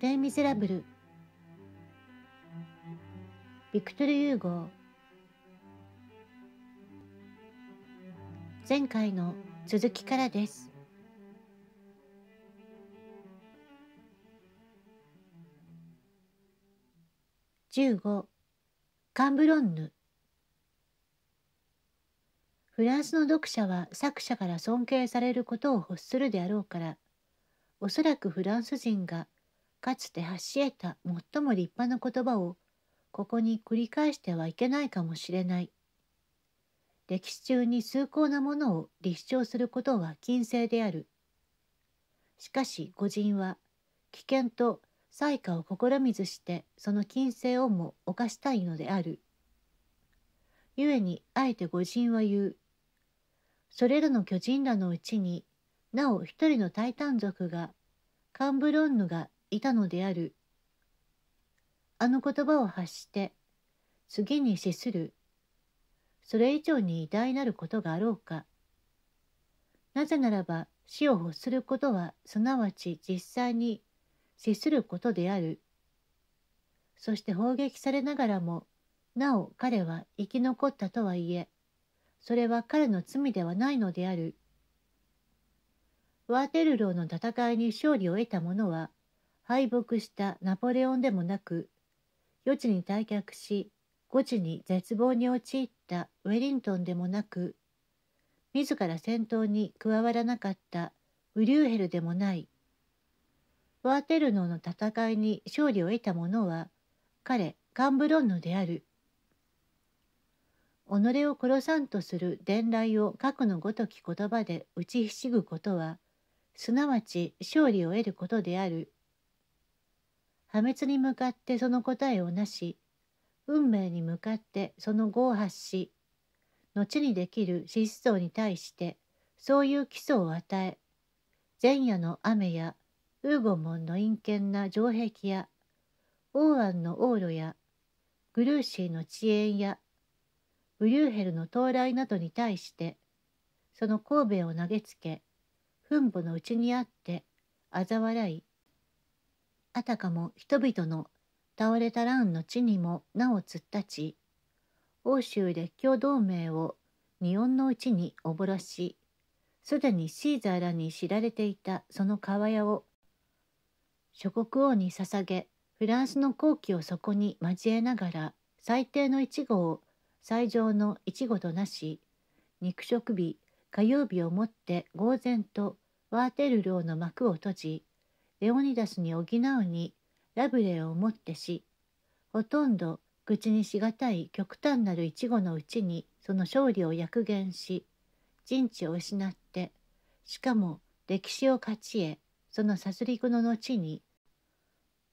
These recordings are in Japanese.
レ・ミゼラブルビクトル・ユーゴ前回の続きからです。15カンブロンヌ。フランスの読者は作者から尊敬されることを欲するであろうからおそらくフランス人がかつて発し得た最も立派な言葉をここに繰り返してはいけないかもしれない。歴史中に崇高なものを立証することは禁制である。しかし御人は危険と災禍を試みずしてその禁制をも犯したいのである。故にあえて御人は言う。それらの巨人らのうちになお一人のタイタン族がカンブロンヌがいたのである。あの言葉を発して次に死する。それ以上に偉大なることがあろうか。なぜならば死を欲することはすなわち実際に死することである。そして砲撃されながらもなお彼は生き残ったとはいえそれは彼の罪ではないのである。ワーテルローの戦いに勝利を得た者は敗北したナポレオンでもなく余地に退却し誤地に絶望に陥ったウェリントンでもなく自ら戦闘に加わらなかったウリューヘルでもないワーテルノの戦いに勝利を得た者は彼カンブロンヌである己を殺さんとする伝来を核のごとき言葉で打ちひしぐことはすなわち勝利を得ることである。破滅に向かってその答えをなし、運命に向かってその語を発し、後にできる死思想に対してそういう基礎を与え、前夜の雨やウーゴモンの陰険な城壁や、オーアンの往路や、グルーシーの遅延や、ブリューヘルの到来などに対して、その神戸を投げつけ、墳墓のうちにあって嘲笑いあたかも人々の倒れた乱の地にも名を突っ立ち欧州列強同盟を日本のうちにおぼろしすでにシーザーらに知られていたその川屋を諸国王に捧げフランスの好機をそこに交えながら最低の一号を最上の一号となし肉食日火曜日をもって呆然とワーテルローの幕を閉じ、レオニダスに補うにラブレーをもってし、ほとんど口にしがたい極端なる一語のうちにその勝利を約言し、陣地を失って、しかも歴史を勝ち得、その殺戮の後に、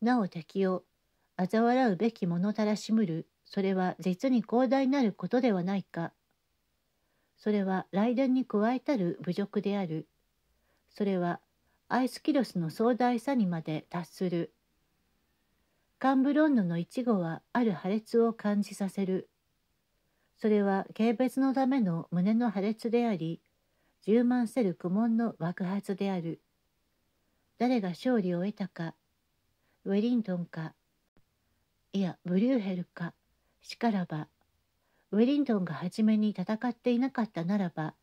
なお敵を嘲笑うべき者たらしむる、それは実に広大なることではないか。それは雷電に加えたる侮辱である。それはアイスキロスの壮大さにまで達する。カンブロンヌの一語はある破裂を感じさせる。それは軽蔑のための胸の破裂であり、充満せる苦悶の爆発である。誰が勝利を得たか、ウェリントンか、いや、ブリューヘルか、しからば、ウェリントンが初めに戦っていなかったならば、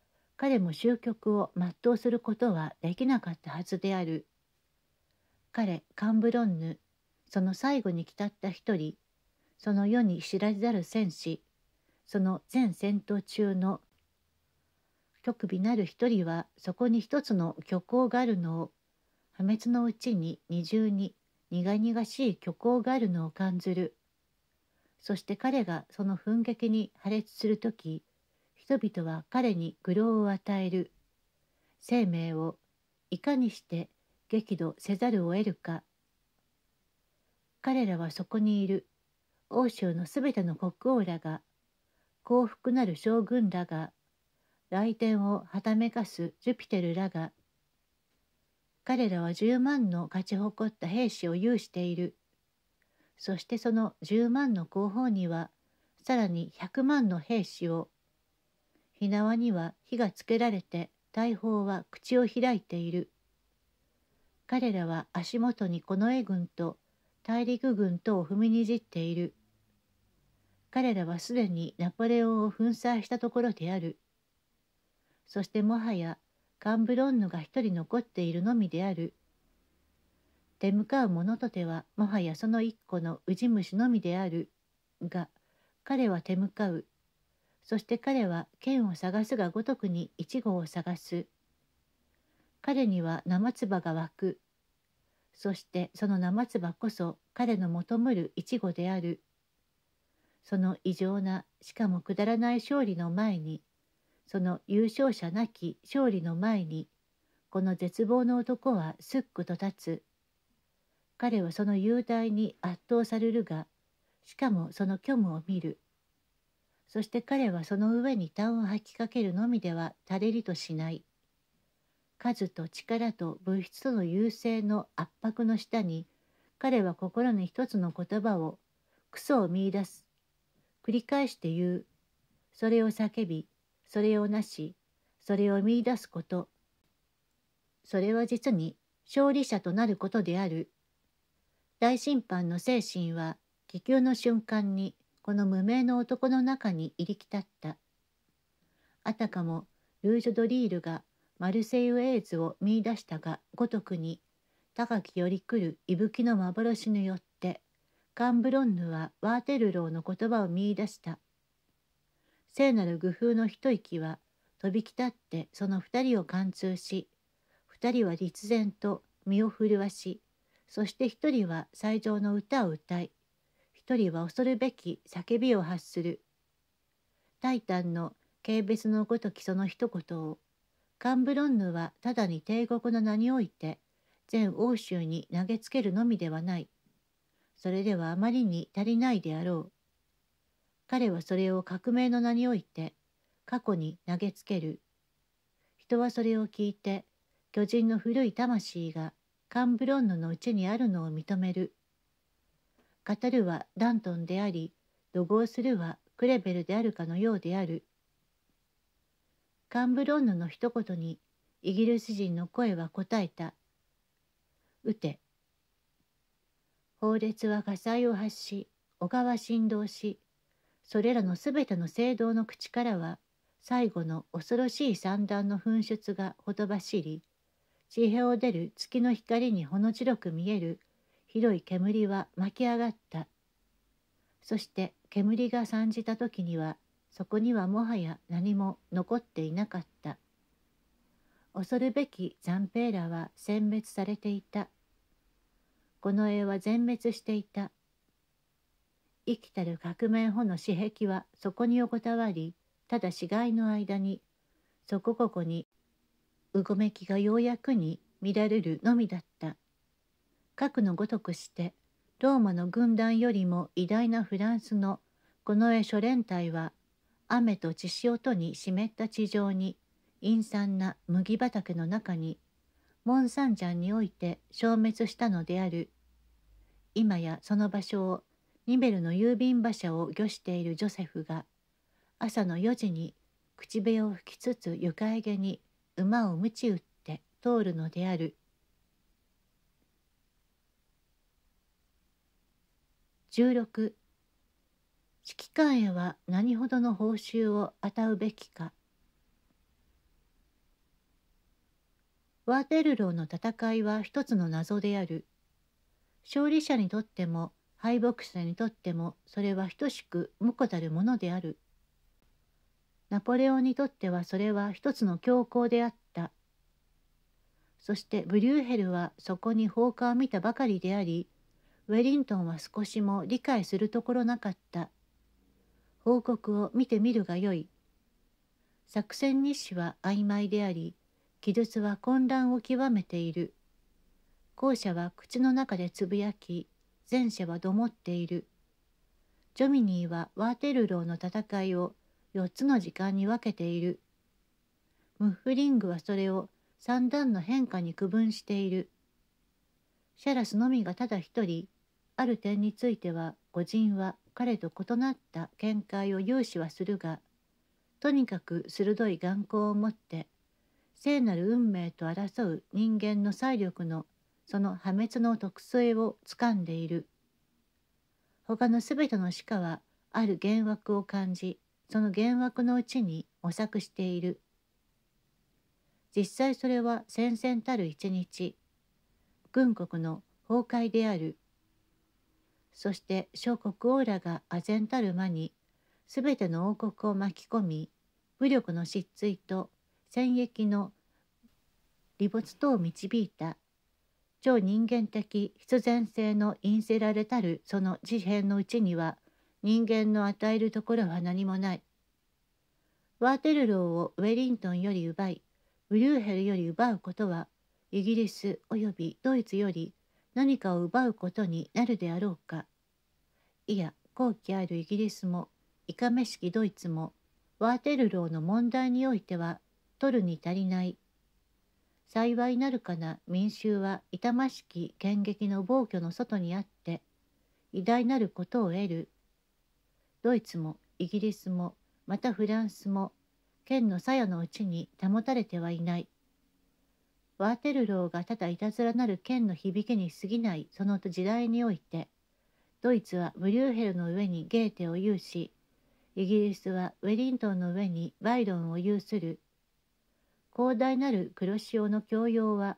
彼も終局を全うすることはできなかったはずである。彼、カンブロンヌ、その最後に来たった一人、その世に知られざる戦士、その全戦闘中の極微なる一人はそこに一つの虚構があるのを破滅のうちに二重に苦々しい虚構があるのを感ずる。そして彼がその奮撃に破裂する時人々は彼に愚弄を与える。生命をいかにして激怒せざるを得るか。彼らはそこにいる。欧州のすべての国王らが。幸福なる将軍らが。来店をはためかすジュピテルらが。彼らは10万の勝ち誇った兵士を有している。そしてその10万の後方にはさらに100万の兵士を火縄には火がつけられて大砲は口を開いている。彼らは足元に近衛軍と大陸軍とを踏みにじっている。彼らはすでにナポレオンを粉砕したところである。そしてもはやカンブロンヌが一人残っているのみである。手向かう者とてはもはやその一個のウジ虫のみである。が、彼は手向かう。そして彼は剣を探すがごとくに一号を探す。彼には生唾が湧く。そしてその生唾こそ彼の求むる一号である。その異常なしかもくだらない勝利の前にその優勝者なき勝利の前にこの絶望の男はすっくと立つ。彼はその雄大に圧倒されるがしかもその虚無を見る。そして彼はその上に痰を吐きかけるのみでは垂れりとしない。数と力と物質との優勢の圧迫の下に彼は心に一つの言葉をクソを見いだす。繰り返して言う。それを叫び、それをなし、それを見いだすこと。それは実に勝利者となることである。大審判の精神は気球の瞬間にこの無名の男の中に入り浸った。あたかもルージュ・ドリールがマルセイユ・エイズを見出したがごとくに高きより来る息吹の幻によってカンブロンヌはワーテルローの言葉を見出した。聖なる愚風の一息は飛び来ってその二人を貫通し、二人は立然と身を震わし、そして一人は最上の歌を歌い、一人は恐るべき叫びを発する。タイタンの軽蔑のごときその一言を、カンブロンヌはただに帝国の名において、全欧州に投げつけるのみではない。それではあまりに足りないであろう。彼はそれを革命の名において過去に投げつける。人はそれを聞いて巨人の古い魂がカンブロンヌのうちにあるのを認める。語るはダントンであり、怒号するはクレベルであるかのようである。カンブロンヌの一言にイギリス人の声は答えた。撃て。法烈は火災を発し、小川振動し、それらのすべての聖堂の口からは、最後の恐ろしい三段の噴出がほとばしり、地平を出る月の光にほの白く見える広い煙は巻き上がった。そして煙が散じた時にはそこにはもはや何も残っていなかった。恐るべきザンペーラは殲滅されていた。この絵は全滅していた。生きたる革命後の私壁はそこに横たわり、ただ死骸の間に、そこここに、うごめきがようやくに見られるのみだった。核のごとくしてローマの軍団よりも偉大なフランスのこの絵諸連隊は雨と血潮とに湿った地上に陰惨な麦畑の中にモンサンジャンにおいて消滅したのである。今やその場所をニベルの郵便馬車を御しているジョセフが朝の4時に口笛を吹きつつ床上げに馬を鞭打って通るのである。16指揮官へは何ほどの報酬を与うべきか。ワーテルローの戦いは一つの謎である。勝利者にとっても敗北者にとってもそれは等しく無辜たるものである。ナポレオンにとってはそれは一つの強行であった。そしてブリューヘルはそこに放火を見たばかりでありウェリントンは少しも理解するところなかった。報告を見てみるがよい。作戦日誌は曖昧であり、記述は混乱を極めている。後者は口の中でつぶやき、前者はどもっている。ジョミニーはワーテルローの戦いを4つの時間に分けている。ムッフリングはそれを三段の変化に区分している。シャラスのみがただ一人、ある点については御人は彼と異なった見解を有しはするがとにかく鋭い眼光を持って聖なる運命と争う人間の勢力のその破滅の特性をつかんでいる。他のすべての鹿はある幻惑を感じ、その幻惑のうちに模索している。実際それは戦々たる一日、軍国の崩壊である。そして諸国王らが唖然たる間に、すべての王国を巻き込み、武力の失墜と戦役の離没とを導いた。超人間的必然性の陰せられたるその事変のうちには人間の与えるところは何もない。ワーテルローをウェリントンより奪い、ブリューヘルより奪うことは、イギリス及びドイツより何かを奪うことになるであろうか。いや、後期あるイギリスも、いかめしきドイツも、ワーテルローの問題においては、取るに足りない。幸いなるかな民衆は痛ましき剣撃の暴挙の外にあって、偉大なることを得る。ドイツもイギリスもまたフランスも剣の鞘のうちに保たれてはいない。ワーテルローがただいたずらなる剣の響きに過ぎないその時代において、ドイツはブリューヘルの上にゲーテを有し、イギリスはウェリントンの上にバイロンを有する。広大なる黒潮の教養は、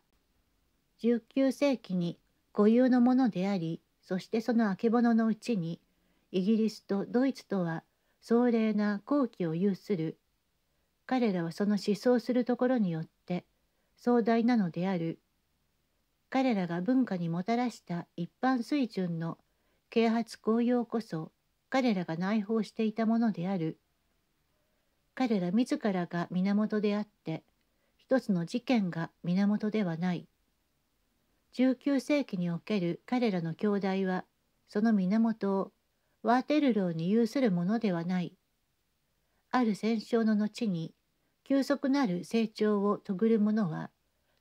19世紀に固有のものであり、そしてそのあけぼののうちに、イギリスとドイツとは壮麗な好機を有する。彼らはその思想するところによっ壮大なのである。彼らが文化にもたらした一般水準の啓発効用こそ彼らが内包していたものである。彼ら自らが源であって一つの事件が源ではない。19世紀における彼らの兄弟はその源をワーテルローに有するものではない。ある戦勝の後に、急速なる成長を遂ぐる者は、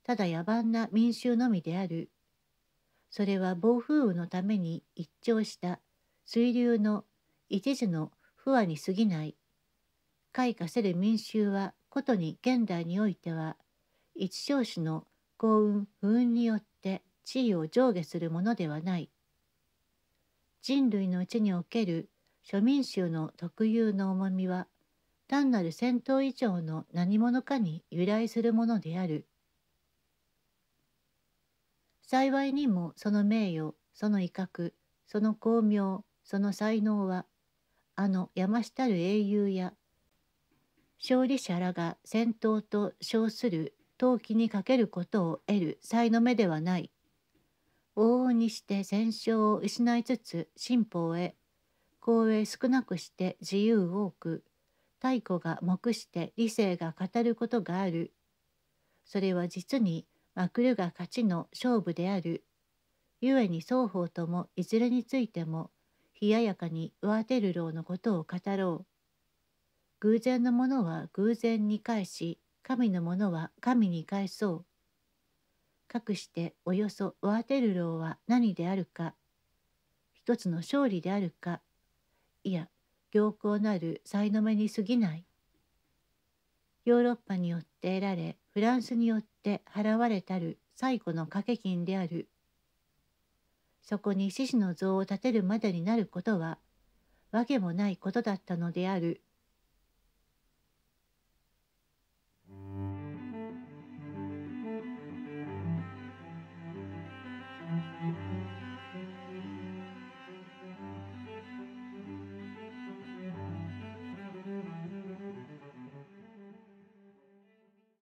ただ野蛮な民衆のみである。それは暴風雨のために一聴した水流の一時の不和に過ぎない。開花せる民衆はことに現代においては、一少子の幸運不運によって地位を上下するものではない。人類のうちにおける諸民衆の特有の重みは単なる戦闘以上の何者かに由来するものである。幸いにもその名誉、その威嚇、その巧妙、その才能は、あの山下る英雄や、勝利者らが戦闘と称する陶器にかけることを得る才の目ではない。往々にして戦勝を失いつつ進歩へ公営少なくして自由多く太古が目して理性が語ることがある。それは実にまくるが勝ちの勝負である。故に双方ともいずれについても冷ややかにワーテルローのことを語ろう。偶然のものは偶然に返し神のものは神に返そう。かくしておよそワーテルローは何であるか。一つの勝利であるか。いや良好なる才の目に過ぎない。ヨーロッパによって得られフランスによって払われたる最古の掛け金である。そこに獅子の像を建てるまでになることはわけもないことだったのである。